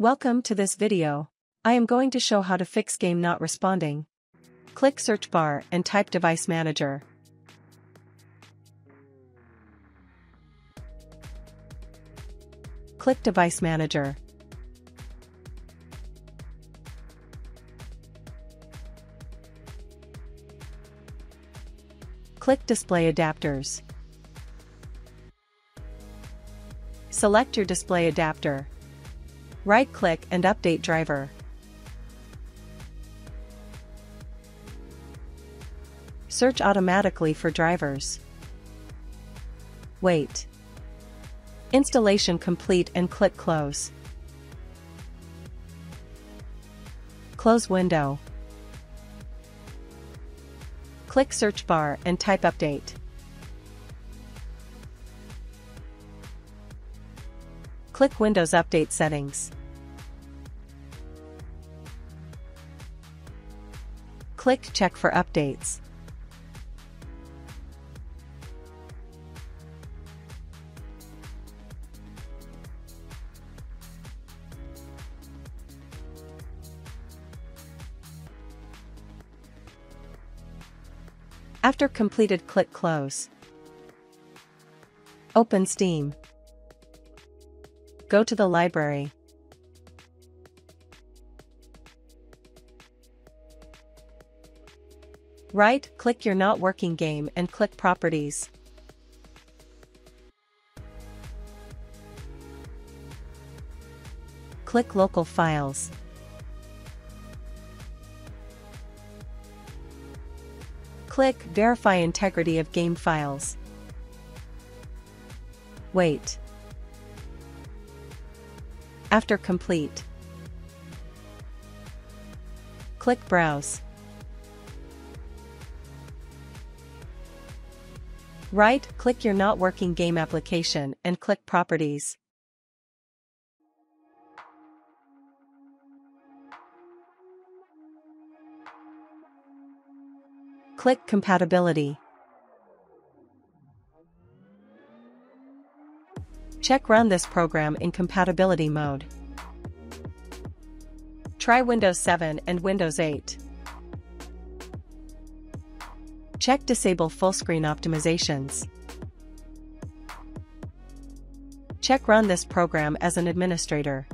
Welcome to this video. I am going to show how to fix game not responding. Click search bar and type device manager. Click device manager. Click display adapters. Select your display adapter. Right-click and update driver. Search automatically for drivers. Wait. Installation complete and click Close. Close window. Click search bar and type update. Click Windows Update Settings. Click Check for updates. After completed click Close. Open Steam. Go to the library. Right-click your not working game and click Properties. Click Local Files. Click Verify integrity of game files. Wait. After complete. Click Browse. Right-click your not working game application and click Properties. Click Compatibility. Check Run this program in compatibility mode. Try Windows 7 and Windows 8. Check Disable Full Screen Optimizations. Check Run this program as an administrator.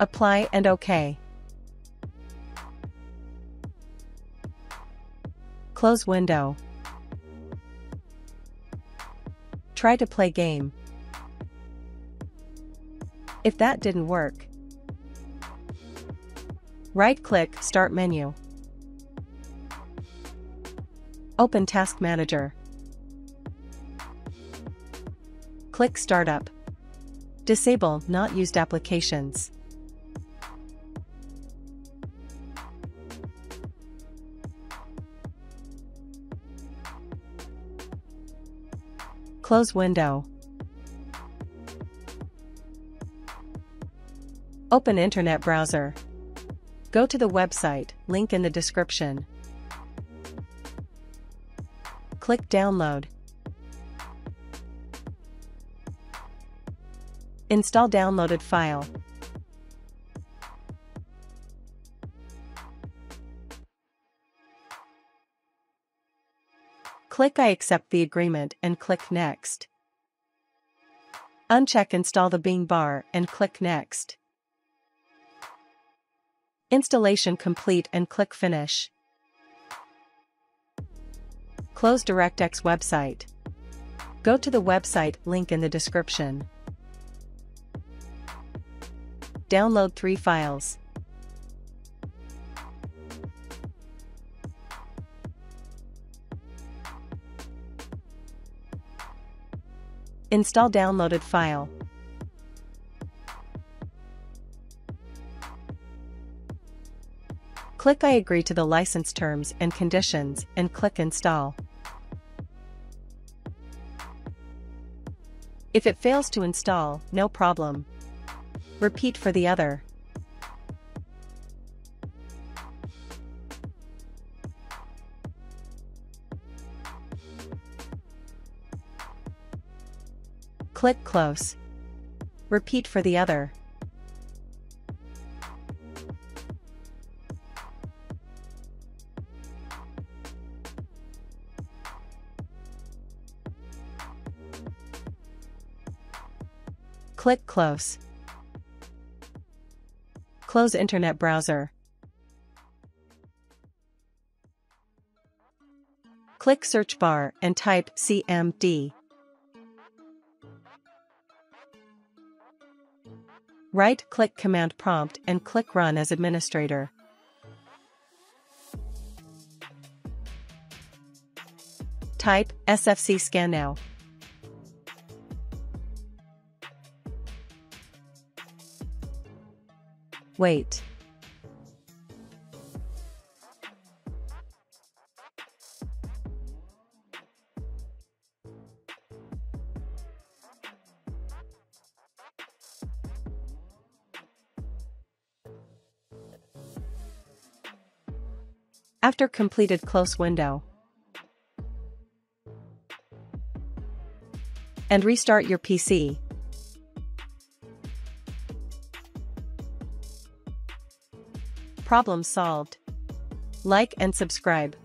Apply and OK. Close window. Try to play game. If that didn't work, right-click Start menu. Open Task Manager. Click Startup. Disable Not Used Applications. Close window. Open Internet browser. Go to the website, link in the description. Click Download. Install downloaded file. Click I accept the agreement and click Next. Uncheck Install the Bing bar and click Next. Installation complete and click Finish. Close DirectX website. Go to the website link in the description. Download three files. Install downloaded file. Click I agree to the license terms and conditions and click Install. If it fails to install, no problem. Repeat for the other. Click Close. Repeat for the other. Click Close. Close Internet browser. Click search bar and type CMD. Right-click Command Prompt and click Run as administrator. Type SFC scan now. Wait. After completed close window. And restart your PC. Problem solved. Like and subscribe.